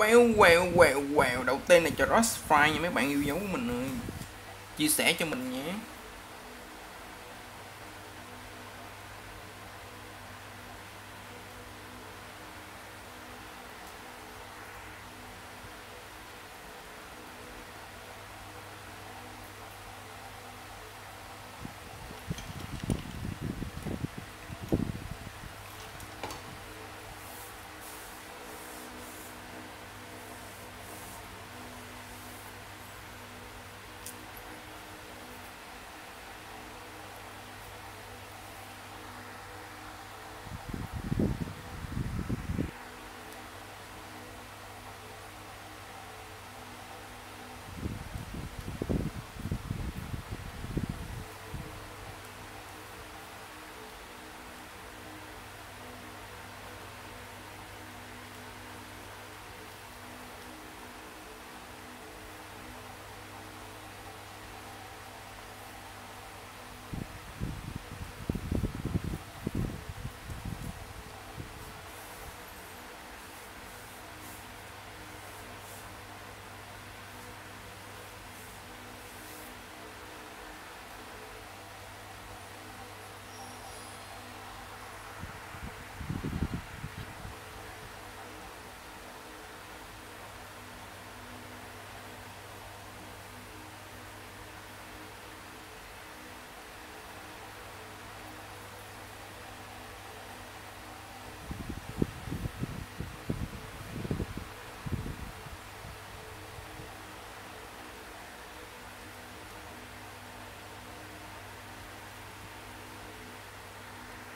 quẹo quẹo quẹo quẹo. Đầu tiên là cho Rossfire nha, mấy bạn yêu dấu của mình ơi. Chia sẻ cho mình nhé.